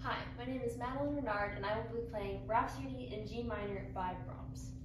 Hi, my name is Madeline Renard and I will be playing Rhapsody in G minor by Brahms.